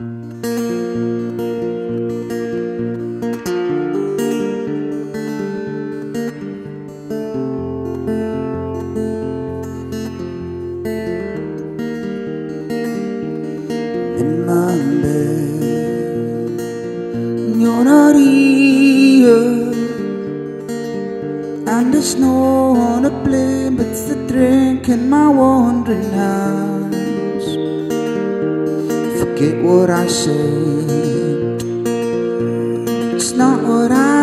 and there's no one to blame but the drink in my wandering hands. Forget what I said, it's not what I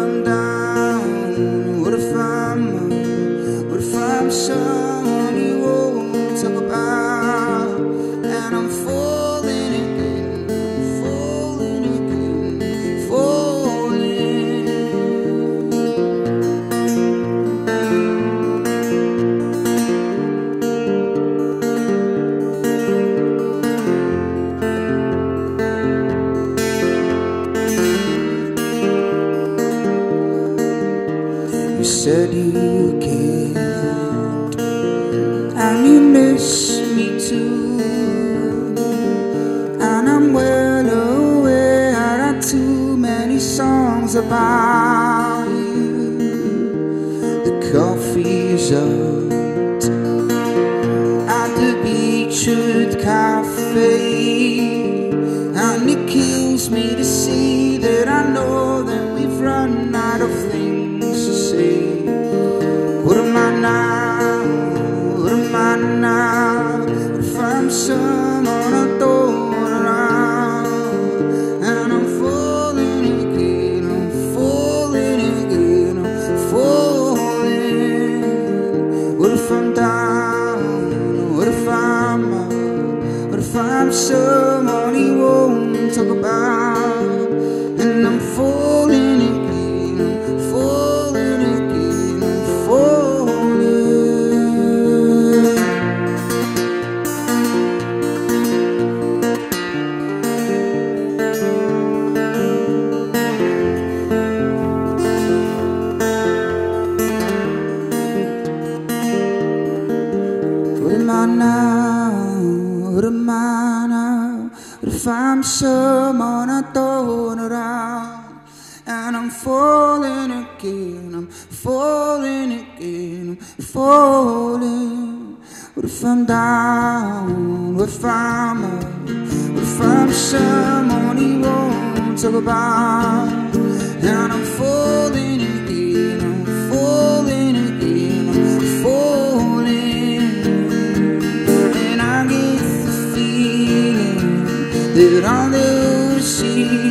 I'm down? What if I'm? What if I'm someone you won't talk about? And I'm falling said you can't, and you miss me too. And I'm well aware there are too many songs about you. The coffee's out at the Beachwood Cafe, and it kills me to see I'm someone he won't talk about? And I'm falling again, falling again, falling. What am I now? I now? What if I'm someone I don't around? And I'm falling again, I'm falling again, I'm falling. What if I'm down? What if I'm up? What if I'm someone he won't talk about? And I'm falling again. that I'll never see.